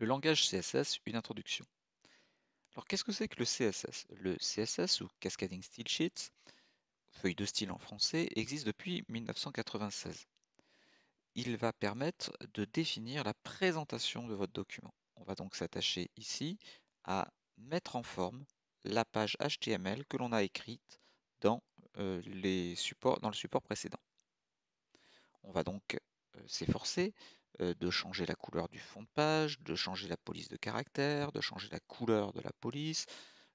Le langage CSS, une introduction. Alors qu'est-ce que c'est que le CSS Le CSS ou Cascading Style Sheets, feuille de style en français, existe depuis 1996. Il va permettre de définir la présentation de votre document. On va donc s'attacher ici à mettre en forme la page HTML que l'on a écrite dans, euh, dans le support précédent. On va donc euh, s'efforcer de changer la couleur du fond de page, de changer la police de caractère, de changer la couleur de la police,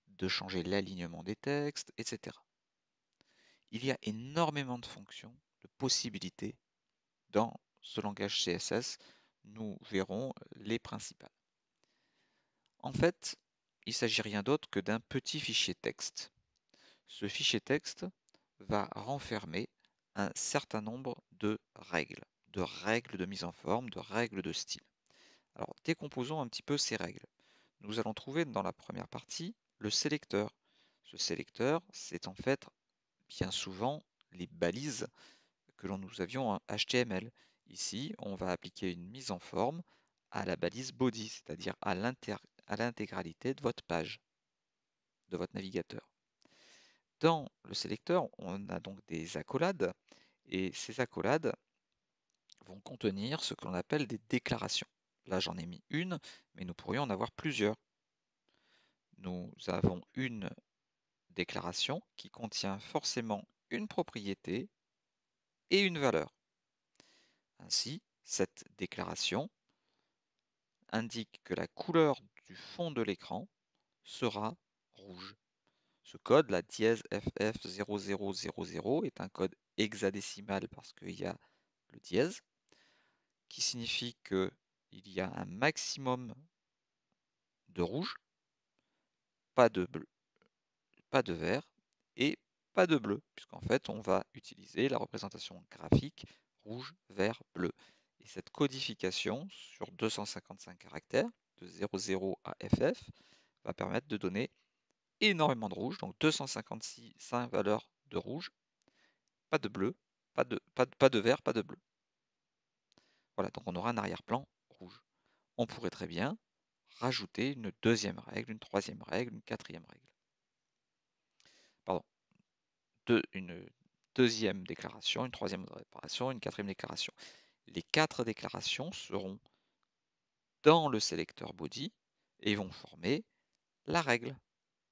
de changer l'alignement des textes, etc. Il y a énormément de fonctions, de possibilités dans ce langage CSS. Nous verrons les principales. En fait, il ne s'agit rien d'autre que d'un petit fichier texte. Ce fichier texte va renfermer un certain nombre de règles de règles de mise en forme, de règles de style. Alors décomposons un petit peu ces règles. Nous allons trouver dans la première partie le sélecteur. Ce sélecteur, c'est en fait bien souvent les balises que nous avions en HTML. Ici, on va appliquer une mise en forme à la balise body, c'est-à-dire à l'intégralité de votre page, de votre navigateur. Dans le sélecteur, on a donc des accolades, et ces accolades, vont contenir ce que l'on appelle des déclarations. Là, j'en ai mis une, mais nous pourrions en avoir plusieurs. Nous avons une déclaration qui contient forcément une propriété et une valeur. Ainsi, cette déclaration indique que la couleur du fond de l'écran sera rouge. Ce code, la dièse FF0000, est un code hexadécimal parce qu'il y a le dièse qui signifie qu'il y a un maximum de rouge, pas de bleu, pas de vert et pas de bleu, puisqu'en fait on va utiliser la représentation graphique rouge, vert, bleu. Et cette codification sur 255 caractères, de 00 à FF, va permettre de donner énormément de rouge, donc 256 valeurs de rouge, pas de bleu, pas de, pas, pas de vert, pas de bleu. Voilà, donc on aura un arrière-plan rouge. On pourrait très bien rajouter une deuxième règle, une troisième règle, une quatrième règle. Pardon. une deuxième déclaration, une troisième déclaration, une quatrième déclaration. Les quatre déclarations seront dans le sélecteur body et vont former la règle,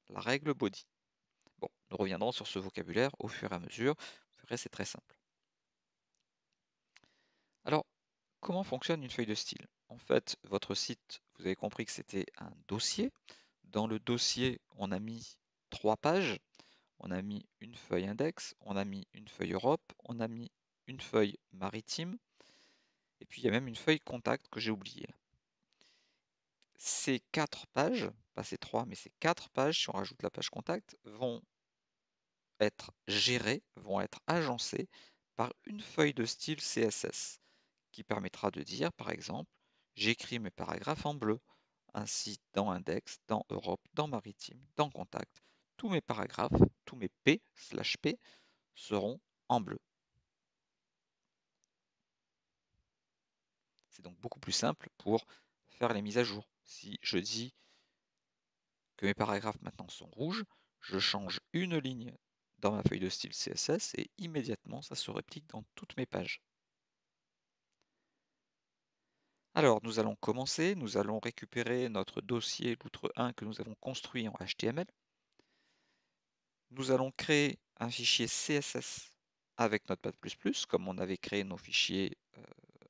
la règle body. Bon, nous reviendrons sur ce vocabulaire au fur et à mesure. Vous verrez, c'est très simple. Alors, Comment fonctionne une feuille de style? En fait, votre site, vous avez compris que c'était un dossier. Dans le dossier, on a mis trois pages. On a mis une feuille index, on a mis une feuille Europe, on a mis une feuille maritime, et puis il y a même une feuille contact que j'ai oubliée. Ces quatre pages, pas ces trois, mais ces quatre pages, si on rajoute la page contact, vont être gérées, vont être agencées par une feuille de style CSS qui permettra de dire, par exemple, j'écris mes paragraphes en bleu. Ainsi, dans Index, dans Europe, dans Maritime, dans Contact, tous mes paragraphes, tous mes P slash P seront en bleu. C'est donc beaucoup plus simple pour faire les mises à jour. Si je dis que mes paragraphes maintenant sont rouges, je change une ligne dans ma feuille de style CSS et immédiatement ça se réplique dans toutes mes pages. Alors, nous allons commencer, nous allons récupérer notre dossier loutre 1 que nous avons construit en HTML. Nous allons créer un fichier CSS avec Notepad++, comme on avait créé nos fichiers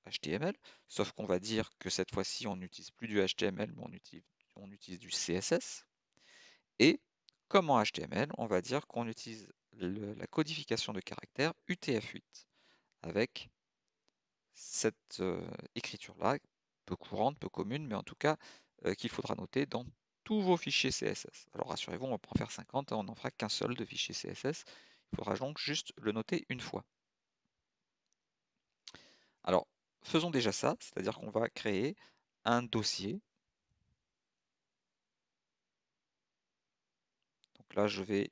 HTML, euh, sauf qu'on va dire que cette fois-ci, on n'utilise plus du HTML, mais on utilise, on utilise, du CSS. Et comme en HTML, on va dire qu'on utilise la codification de caractères UTF-8 avec cette euh, écriture-là peu courante, peu commune, mais en tout cas euh, qu'il faudra noter dans tous vos fichiers CSS. Alors rassurez-vous, on va pas en faire 50, hein, on n'en fera qu'un seul de fichier CSS. Il faudra donc juste le noter une fois. Alors, faisons déjà ça, c'est-à-dire qu'on va créer un dossier. Donc là, je vais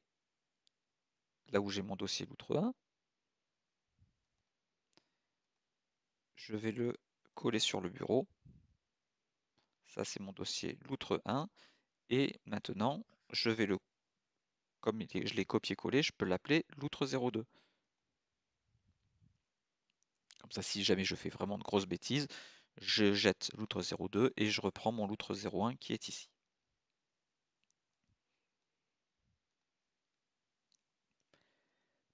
là où j'ai mon dossier loutre 1. Je vais le coller sur le bureau. Ça, c'est mon dossier loutre 1. Et maintenant, je vais le, comme je l'ai copié-collé, je peux l'appeler loutre 02. Comme ça, si jamais je fais vraiment de grosses bêtises, je jette loutre 02 et je reprends mon loutre 01 qui est ici.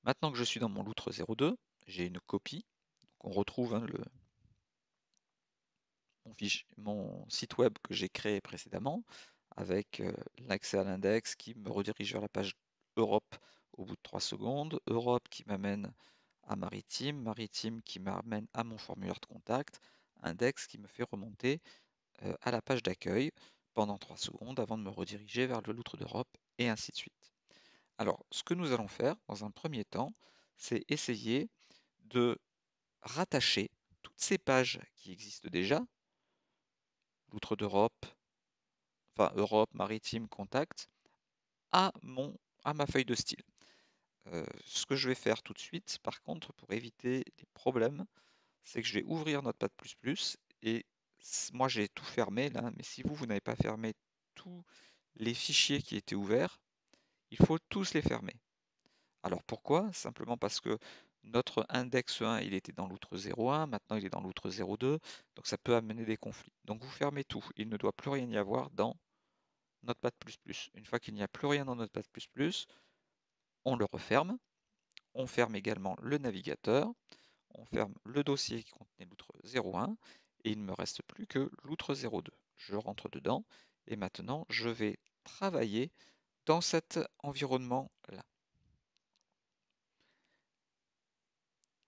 Maintenant que je suis dans mon loutre 02, j'ai une copie. on retrouve hein, le, mon, site web que j'ai créé précédemment avec euh, l'accès à l'index qui me redirige vers la page Europe au bout de 3 secondes, Europe qui m'amène à Maritime, Maritime qui m'amène à mon formulaire de contact, index qui me fait remonter euh, à la page d'accueil pendant 3 secondes avant de me rediriger vers le loutre d'Europe et ainsi de suite. Alors, ce que nous allons faire dans un premier temps, c'est essayer de rattacher toutes ces pages qui existent déjà, l'outre d'Europe, enfin Europe, maritime, contact, à, mon, à ma feuille de style. Euh, ce que je vais faire tout de suite, par contre, pour éviter les problèmes, c'est que je vais ouvrir Notepad++ et moi j'ai tout fermé là, mais si vous, vous n'avez pas fermé tous les fichiers qui étaient ouverts, il faut tous les fermer. Alors pourquoi? Simplement parce que notre index 1, il était dans l'outre 01, maintenant il est dans l'outre 02, donc ça peut amener des conflits. Donc vous fermez tout, il ne doit plus rien y avoir dans Notepad++. Une fois qu'il n'y a plus rien dans Notepad++, on le referme. On ferme également le navigateur, on ferme le dossier qui contenait l'outre 01, et il ne me reste plus que l'outre 02. Je rentre dedans, et maintenant je vais travailler dans cet environnement-là.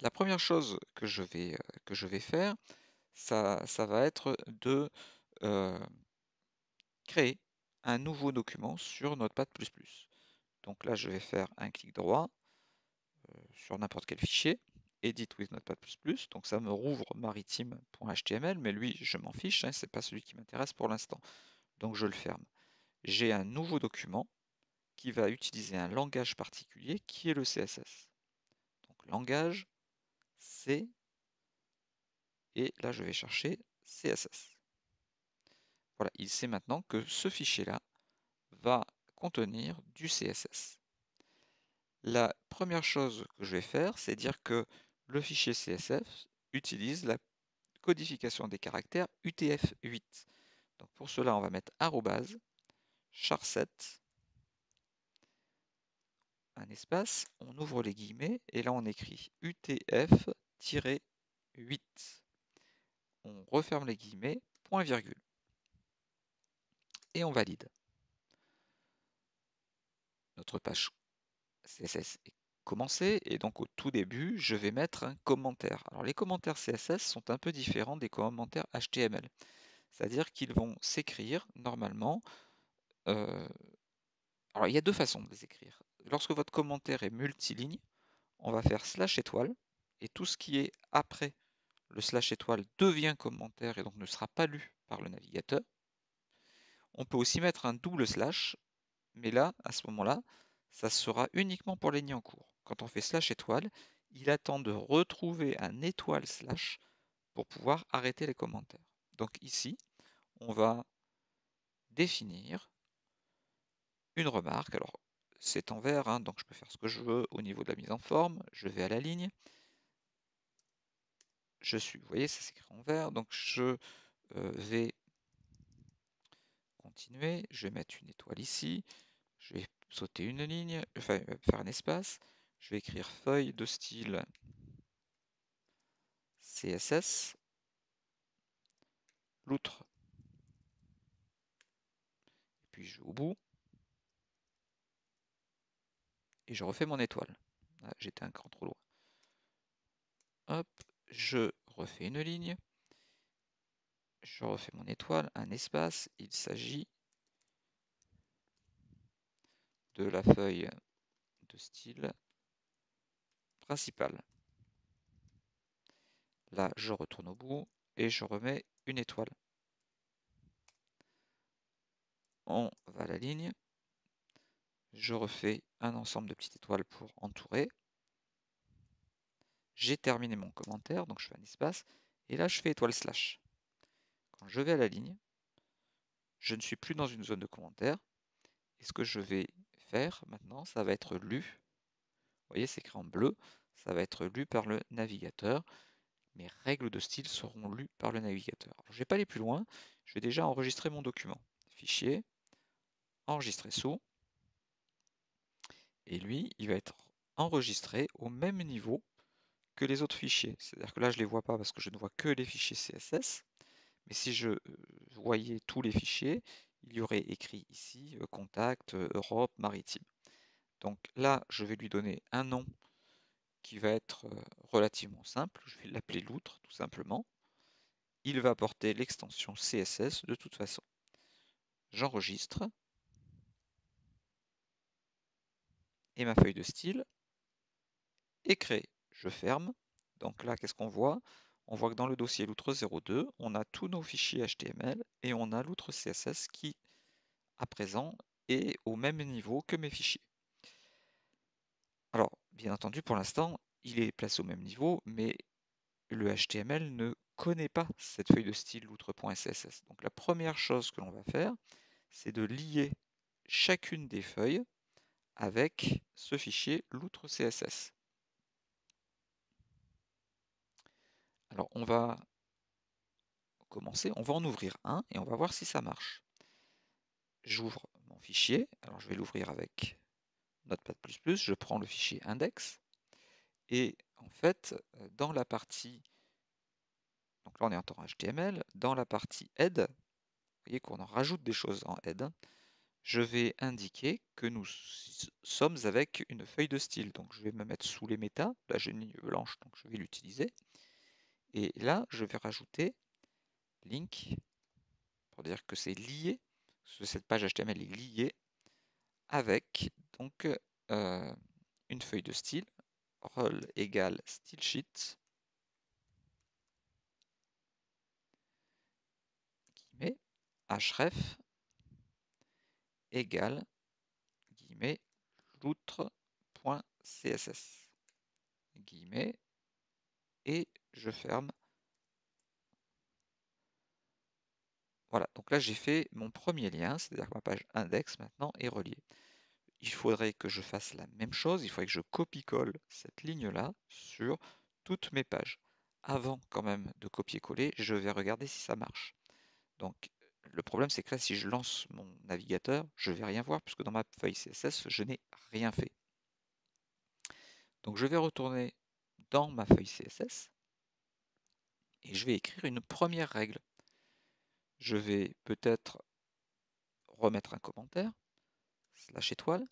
La première chose que je vais, euh, faire, ça, ça va être de euh, créer un nouveau document sur Notepad++. Donc là, je vais faire un clic droit euh, sur n'importe quel fichier, Edit with Notepad++, donc ça me rouvre maritime.html, mais lui, je m'en fiche, hein, c'est pas celui qui m'intéresse pour l'instant. Donc je le ferme. J'ai un nouveau document qui va utiliser un langage particulier qui est le CSS. Donc langage, C, et là je vais chercher CSS. Voilà, il sait maintenant que ce fichier-là va contenir du CSS. La première chose que je vais faire, c'est dire que le fichier CSS utilise la codification des caractères UTF-8. Donc pour cela, on va mettre arrobase char7 espace, on ouvre les guillemets et là on écrit UTF-8. On referme les guillemets, point virgule. Et on valide. Notre page CSS est commencée et donc au tout début, je vais mettre un commentaire. Alors les commentaires CSS sont un peu différents des commentaires HTML. C'est-à-dire qu'ils vont s'écrire normalement. Euh, alors il y a deux façons de les écrire lorsque votre commentaire est multiligne, on va faire slash étoile, et tout ce qui est après le slash étoile devient commentaire et donc ne sera pas lu par le navigateur. On peut aussi mettre un double slash, mais là, à ce moment-là, ça sera uniquement pour les lignes en cours. Quand on fait slash étoile, il attend de retrouver un étoile slash pour pouvoir arrêter les commentaires. Donc ici, on va définir une remarque. Alors, c'est en vert, hein, donc je peux faire ce que je veux au niveau de la mise en forme. Je vais à la ligne. Je suis, vous voyez, ça s'écrit en vert, donc je euh, vais continuer. Je vais mettre une étoile ici. Je vais sauter une ligne, enfin euh, faire un espace. Je vais écrire feuille de style CSS, l'outre. Puis je vais au bout et je refais mon étoile. J'étais un cran trop loin. Hop, je refais une ligne. Je refais mon étoile, un espace. Il s'agit de la feuille de style principal. Là, je retourne au bout et je remets une étoile. On va à la ligne je refais un ensemble de petites étoiles pour entourer. J'ai terminé mon commentaire, donc je fais un espace, et là je fais étoile slash. Quand je vais à la ligne, je ne suis plus dans une zone de commentaires. Et ce que je vais faire maintenant, ça va être lu. Vous voyez, c'est écrit en bleu. Ça va être lu par le navigateur. Mes règles de style seront lues par le navigateur. je ne vais pas aller plus loin. Je vais déjà enregistrer mon document. Fichier, enregistrer sous. Et lui, il va être enregistré au même niveau que les autres fichiers. C'est-à-dire que là, je ne les vois pas parce que je ne vois que les fichiers CSS. Mais si je euh, voyais tous les fichiers, il y aurait écrit ici euh, contact, euh, Europe, maritime. Donc là, je vais lui donner un nom qui va être relativement simple. Je vais l'appeler loutre, tout simplement. Il va porter l'extension CSS de toute façon. J'enregistre. Et ma feuille de style est créée. Je ferme. Donc là, qu'est-ce qu'on voit? On voit que dans le dossier loutre 02, on a tous nos fichiers HTML et on a l'outre CSS qui, à présent, est au même niveau que mes fichiers. Alors, bien entendu, pour l'instant, il est placé au même niveau, mais le HTML ne connaît pas cette feuille de style loutre.css. Donc la première chose que l'on va faire, c'est de lier chacune des feuilles avec ce fichier loutre.css. Alors on va commencer, on va en ouvrir un et on va voir si ça marche. J'ouvre mon fichier, alors je vais l'ouvrir avec Notepad++, je prends le fichier index et en fait dans la partie, donc là on est en temps HTML, dans la partie head, vous voyez qu'on en rajoute des choses en head, je vais indiquer que nous sommes avec une feuille de style. Donc je vais me mettre sous les méta, là j'ai une ligne blanche donc je vais l'utiliser. Et là, je vais rajouter link pour dire que c'est lié, que cette page HTML est liée avec donc euh, une feuille de style, role égale style sheet, guillemets, href égale guillemets loutre.css guillemets et je ferme. Voilà, donc là j'ai fait mon premier lien, c'est-à-dire que ma page index maintenant est reliée. Il faudrait que je fasse la même chose, il faudrait que je copie-colle cette ligne-là sur toutes mes pages. Avant quand même de copier-coller, je vais regarder si ça marche. Donc le problème c'est que là si je lance mon navigateur, je ne vais rien voir puisque dans ma feuille CSS, je n'ai rien fait. Donc je vais retourner dans ma feuille CSS et je vais écrire une première règle. Je vais peut-être remettre un commentaire, slash étoile,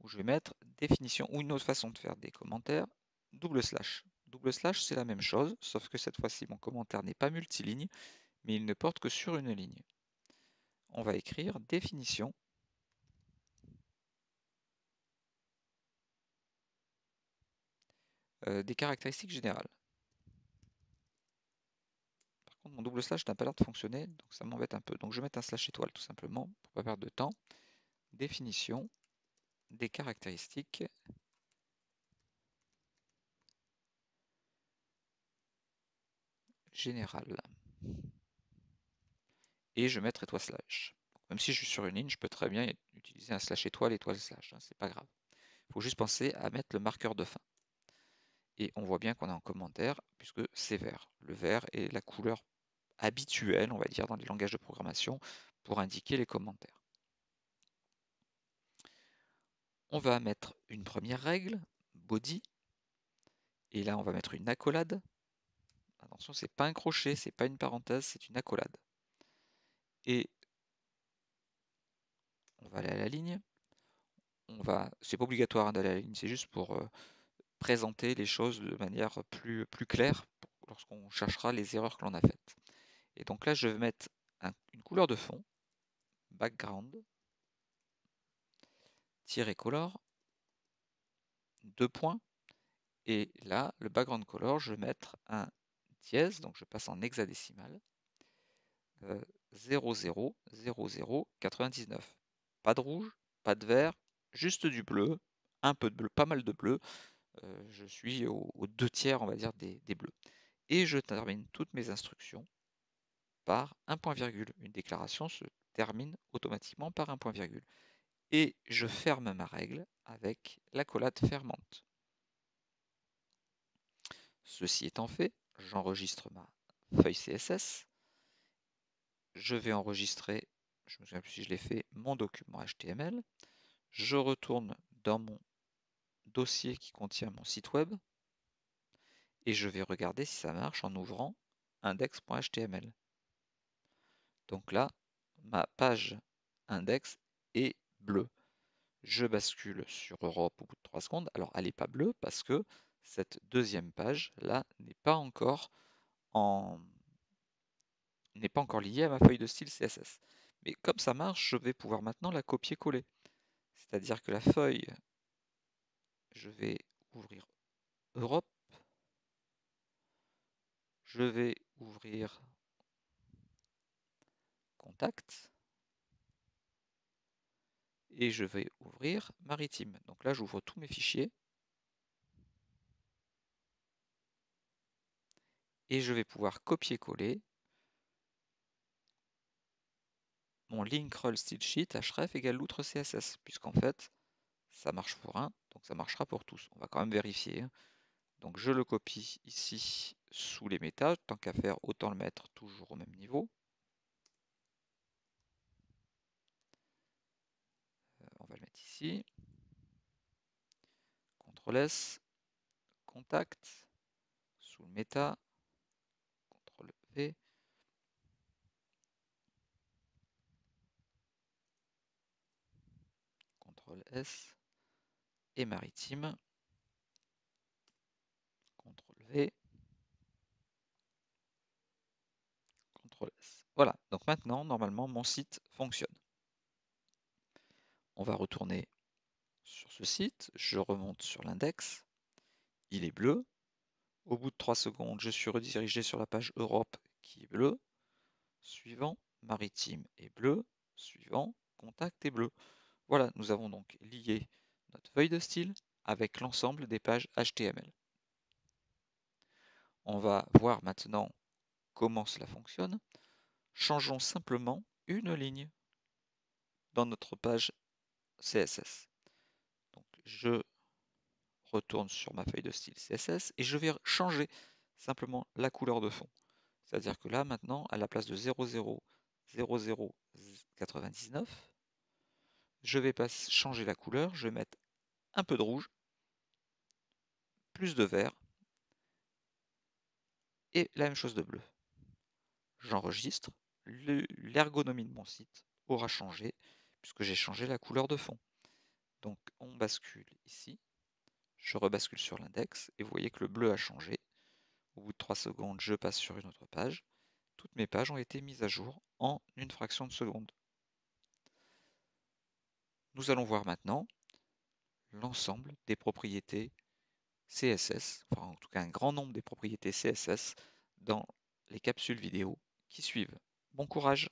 où je vais mettre définition, ou une autre façon de faire des commentaires, double slash. Double slash, c'est la même chose, sauf que cette fois-ci, mon commentaire n'est pas multiligne, mais il ne porte que sur une ligne. On va écrire définition euh, des caractéristiques générales mon double slash n'a pas l'air de fonctionner, donc ça m'embête un peu. Donc je vais mettre un slash étoile tout simplement, pour pas perdre de temps. Définition des caractéristiques générales. Et je vais mettre étoile slash. Même si je suis sur une ligne, je peux très bien utiliser un slash étoile, étoile slash, hein, c'est pas grave. Il faut juste penser à mettre le marqueur de fin. Et on voit bien qu'on est en commentaire, puisque c'est vert. Le vert est la couleur habituel, on va dire, dans les langages de programmation pour indiquer les commentaires. On va mettre une première règle, body, et là on va mettre une accolade. Attention, c'est pas un crochet, c'est pas une parenthèse, c'est une accolade. Et on va aller à la ligne. On va, c'est pas obligatoire d'aller à la ligne, c'est juste pour euh, présenter les choses de manière plus, plus claire lorsqu'on cherchera les erreurs que l'on a faites. Et donc là, je vais mettre une couleur de fond, background, tirer color, deux points. Et là, le background color, je vais mettre un dièse, donc je passe en hexadécimal, 000099. Euh, pas de rouge, pas de vert, juste du bleu, un peu de bleu, pas mal de bleu. Euh, je suis aux, deux tiers, on va dire, des bleus. Et je termine toutes mes instructions par un point virgule. Une déclaration se termine automatiquement par un point virgule. Et je ferme ma règle avec l'accolade fermante. Ceci étant fait, j'enregistre ma feuille CSS. Je vais enregistrer, je me souviens plus si je l'ai fait, mon document HTML. Je retourne dans mon dossier qui contient mon site web et je vais regarder si ça marche en ouvrant index.html. Donc là, ma page index est bleue. Je bascule sur Europe au bout de 3 secondes. Alors elle n'est pas bleue parce que cette deuxième page là n'est pas encore en n'est pas encore liée à ma feuille de style CSS. Mais comme ça marche, je vais pouvoir maintenant la copier-coller. C'est-à-dire que la feuille, je vais ouvrir Europe, je vais ouvrir Contact et je vais ouvrir Maritime. Donc là, j'ouvre tous mes fichiers et je vais pouvoir copier-coller mon link roll style sheet href égale loutre css puisqu'en fait ça marche pour un donc ça marchera pour tous. On va quand même vérifier hein. donc je le copie ici sous les méta tant qu'à faire autant le mettre toujours au même niveau. Euh, on va le mettre ici. CTRL S contact sous le méta CTRL V S et maritime. CTRL V. CTRL S. Voilà, donc maintenant, normalement, mon site fonctionne. On va retourner sur ce site, je remonte sur l'index, il est bleu. Au bout de 3 secondes, je suis redirigé sur la page Europe qui est bleue. Suivant, maritime est bleu. Suivant, contact est bleu. Voilà, nous avons donc lié notre feuille de style avec l'ensemble des pages HTML. On va voir maintenant comment cela fonctionne. Changeons simplement une ligne dans notre page CSS. Donc, je retourne sur ma feuille de style CSS et je vais changer simplement la couleur de fond. C'est-à-dire que là, maintenant, à la place de 000099, je vais pas changer la couleur, je vais mettre un peu de rouge, plus de vert, et la même chose de bleu. J'enregistre, l'ergonomie de mon site aura changé, puisque j'ai changé la couleur de fond. Donc on bascule ici, je rebascule sur l'index, et vous voyez que le bleu a changé. Au bout de 3 secondes, je passe sur une autre page. Toutes mes pages ont été mises à jour en une fraction de seconde. Nous allons voir maintenant l'ensemble des propriétés CSS, en tout cas un grand nombre des propriétés CSS dans les capsules vidéo qui suivent. Bon courage